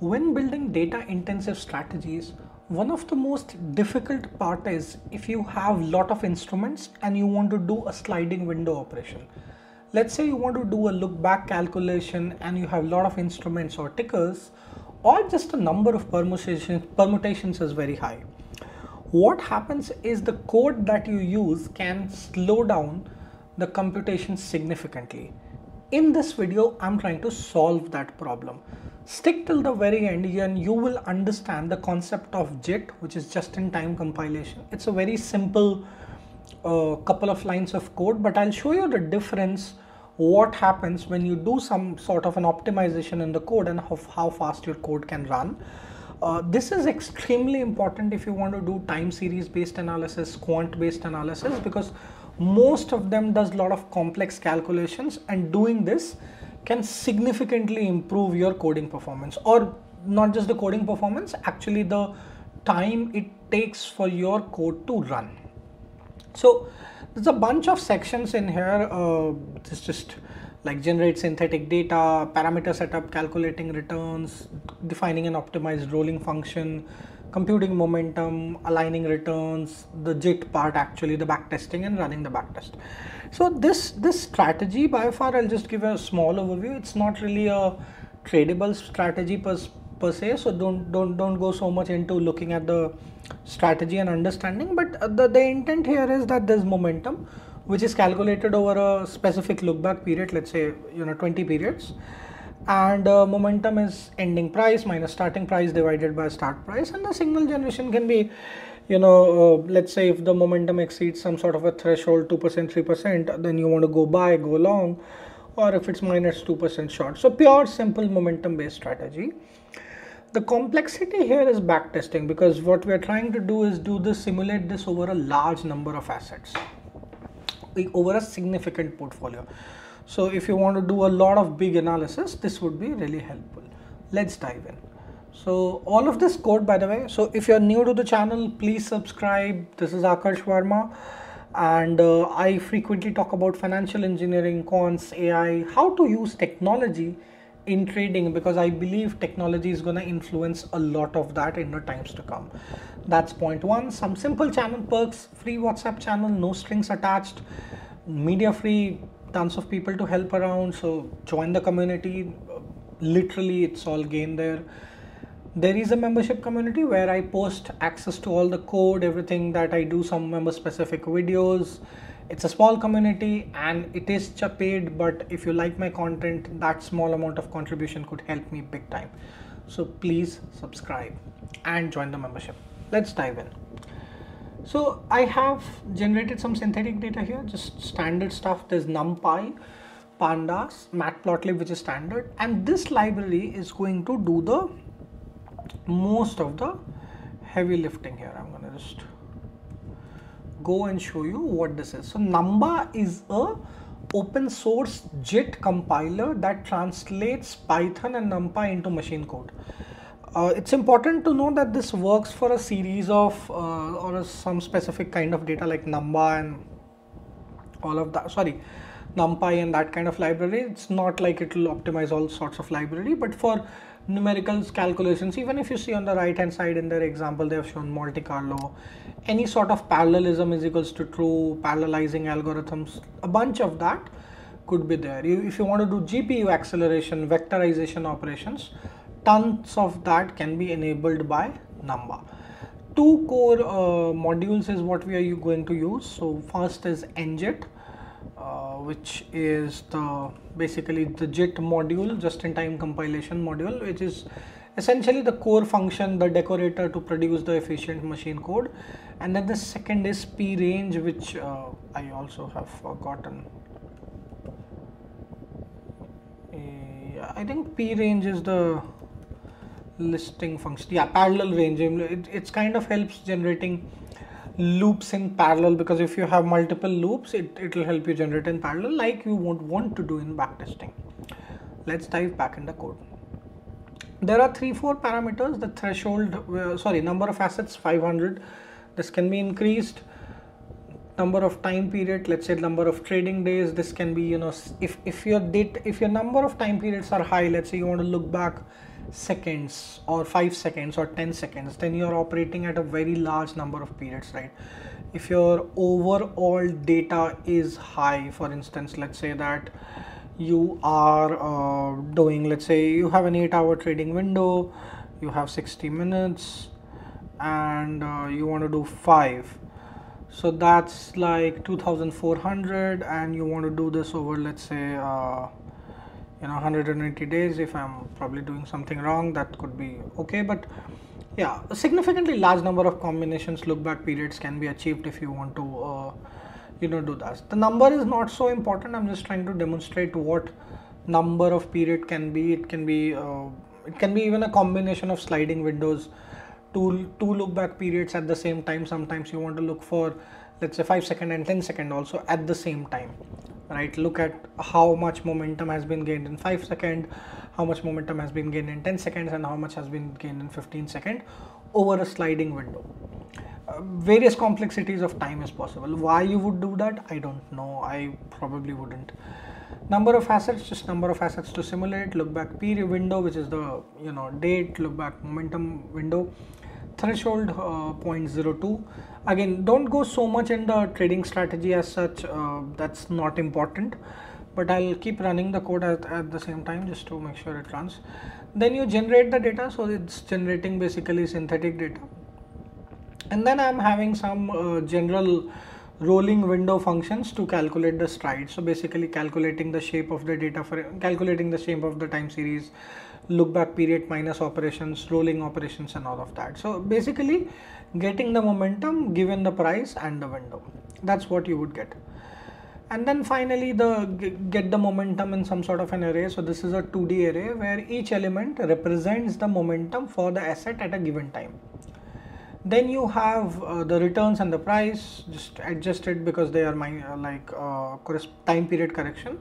when building data intensive strategies one of the most difficult part is if you have lot of instruments and you want to do a sliding window operation. Let's say you want to do a look back calculation and you have a lot of instruments or tickers or just a number of permutations permutations is very high. What happens is the code that you use can slow down the computation significantly in this video i'm trying to solve that problem. Stick till the very end and you will understand the concept of JIT which is just in time compilation. It's a very simple uh, couple of lines of code but I'll show you the difference what happens when you do some sort of an optimization in the code and how, how fast your code can run. Uh, this is extremely important if you want to do time series based analysis quant based analysis because most of them does a lot of complex calculations and doing this can significantly improve your coding performance or not just the coding performance actually the time it takes for your code to run. So there's a bunch of sections in here uh, this just like generate synthetic data parameter setup calculating returns defining an optimized rolling function computing momentum, aligning returns, the JIT part actually, the backtesting and running the backtest. So this, this strategy by far, I'll just give a small overview. It's not really a tradable strategy per, per se. So don't, don't, don't go so much into looking at the strategy and understanding, but uh, the, the intent here is that there's momentum, which is calculated over a specific look back period, let's say, you know, 20 periods and uh, momentum is ending price minus starting price divided by start price. And the signal generation can be you know uh, let's say if the momentum exceeds some sort of a threshold 2% 3% then you want to go buy go long. Or if it's minus 2% short. So pure simple momentum based strategy. The complexity here is backtesting because what we are trying to do is do this simulate this over a large number of assets. Over a significant portfolio so if you want to do a lot of big analysis, this would be really helpful. Let's dive in. So all of this code, by the way, so if you're new to the channel, please subscribe. This is Akash Verma and uh, I frequently talk about financial engineering, quants, AI, how to use technology in trading because I believe technology is going to influence a lot of that in the times to come. That's point one. Some simple channel perks, free WhatsApp channel, no strings attached, media free tons of people to help around so join the community. Literally it's all gain there. There is a membership community where i post access to all the code everything that i do some member specific videos. It's a small community and it is paid but if you like my content that small amount of contribution could help me big time. So please subscribe and join the membership. Let's dive in so I have generated some synthetic data here, just standard stuff. There's NumPy, Pandas, Matplotlib, which is standard. And this library is going to do the most of the heavy lifting here. I'm going to just go and show you what this is. So Numba is a open source JIT compiler that translates Python and NumPy into machine code. Uh, it's important to know that this works for a series of uh, or some specific kind of data like numba and all of that sorry numpy and that kind of library. It's not like it will optimize all sorts of library but for numerical calculations even if you see on the right hand side in their example they have shown Monte Carlo. Any sort of parallelism is equals to true parallelizing algorithms a bunch of that could be there. You, if you want to do GPU acceleration vectorization operations tons of that can be enabled by Numba. Two core uh, modules is what we are going to use. So first is NJIT, uh, which is the basically the JIT module, just-in-time compilation module, which is essentially the core function, the decorator to produce the efficient machine code. And then the second is prange, which uh, I also have forgotten. I think prange is the listing function yeah parallel range it, it's kind of helps generating loops in parallel because if you have multiple loops it it will help you generate in parallel like you would want to do in backtesting. Let's dive back in the code. There are three four parameters. The threshold uh, sorry number of assets 500 this can be increased. Number of time period let's say number of trading days. This can be you know if if your date if your number of time periods are high let's say you want to look back seconds or 5 seconds or 10 seconds then you're operating at a very large number of periods right? If your overall data is high for instance let's say that you are uh, doing let's say you have an 8 hour trading window you have 60 minutes and uh, you want to do 5 so that's like 2400 and you want to do this over let's say uh, you know 180 days if i'm probably doing something wrong that could be okay. But yeah a significantly large number of combinations look back periods can be achieved if you want to uh, you know do that. The number is not so important. I'm just trying to demonstrate what number of period can be. It can be uh, it can be even a combination of sliding windows. Two two look back periods at the same time. Sometimes you want to look for let's say 5 second and 10 second also at the same time right? Look at how much momentum has been gained in 5 second how much momentum has been gained in 10 seconds and how much has been gained in 15 second over a sliding window. Uh, various complexities of time is possible. Why you would do that? I don't know. I probably wouldn't. Number of assets just number of assets to simulate. Look back period window which is the you know date. Look back momentum window threshold uh, 0.02 again don't go so much in the trading strategy as such uh, that's not important but I'll keep running the code at, at the same time just to make sure it runs. Then you generate the data so it's generating basically synthetic data. And then I'm having some uh, general rolling window functions to calculate the stride. So basically calculating the shape of the data for calculating the shape of the time series look back period minus operations rolling operations and all of that. So basically getting the momentum given the price and the window. That's what you would get. And then finally the get the momentum in some sort of an array. So this is a 2d array where each element represents the momentum for the asset at a given time. Then you have uh, the returns and the price just adjusted because they are my uh, like uh, time period correction.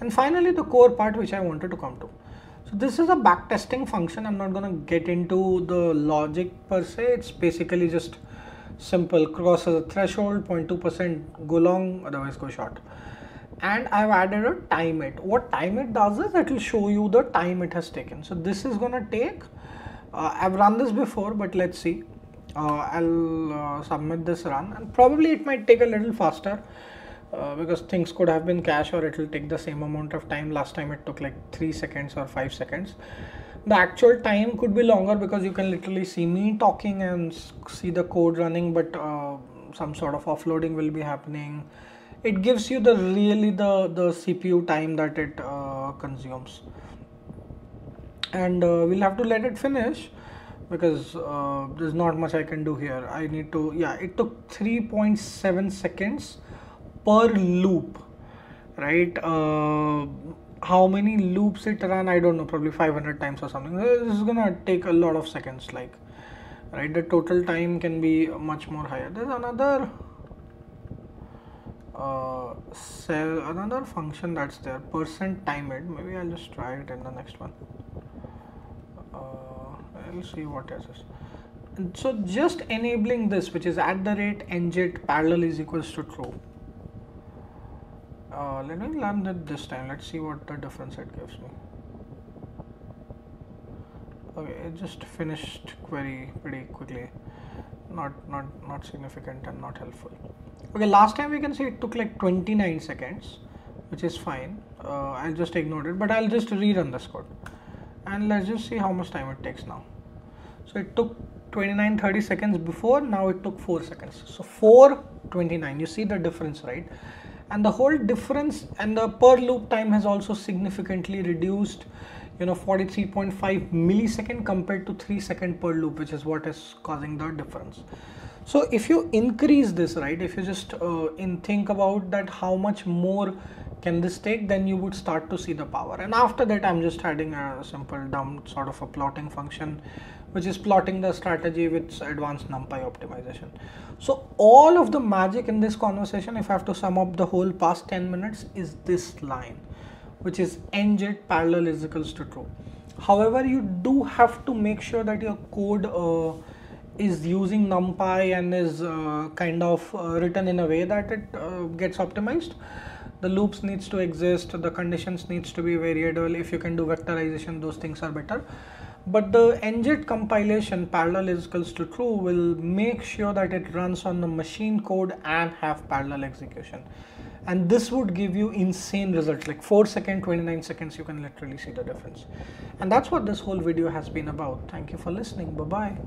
And finally the core part which i wanted to come to so this is a backtesting function. I'm not going to get into the logic per se. It's basically just simple. Cross as a threshold 0.2% go long otherwise go short. And I've added a time it. What time it does is it will show you the time it has taken. So this is gonna take uh, I've run this before but let's see. Uh, I'll uh, submit this run. And probably it might take a little faster uh, because things could have been cache or it will take the same amount of time. Last time it took like 3 seconds or 5 seconds. The actual time could be longer because you can literally see me talking and see the code running but uh, some sort of offloading will be happening. It gives you the really the the cpu time that it uh, consumes. And uh, we'll have to let it finish because uh, there's not much I can do here. I need to yeah it took 3.7 seconds per loop right? Uh, how many loops it ran i don't know probably 500 times or something. This is gonna take a lot of seconds like right? The total time can be much more higher. There's another uh, cell another function that's there percent time it maybe i'll just try it in the next one. Uh, i'll see what is this so just enabling this which is at the rate njit parallel is equals to true uh, let me learn it this time. Let's see what the difference it gives me. Okay it just finished query pretty quickly. Not not not significant and not helpful. Okay last time we can see it took like 29 seconds which is fine. Uh, I'll just ignore it but I'll just rerun this code and let's just see how much time it takes now. So it took 29 30 seconds before. Now it took 4 seconds. So 4 29 you see the difference right and the whole difference and the per loop time has also significantly reduced you know 43.5 millisecond compared to 3 second per loop which is what is causing the difference. So if you increase this right if you just uh, in think about that how much more can this take then you would start to see the power. And after that i'm just adding a simple dumb sort of a plotting function which is plotting the strategy with advanced numpy optimization. So all of the magic in this conversation if i have to sum up the whole past 10 minutes is this line which is njit parallel is equals to true. However you do have to make sure that your code uh, is using numpy and is uh, kind of uh, written in a way that it uh, gets optimized. The loops needs to exist the conditions needs to be variable. If you can do vectorization those things are better but the njit compilation parallel is equals to true will make sure that it runs on the machine code and have parallel execution. And this would give you insane results like 4 second 29 seconds you can literally see the difference. And that's what this whole video has been about. Thank you for listening. Bye bye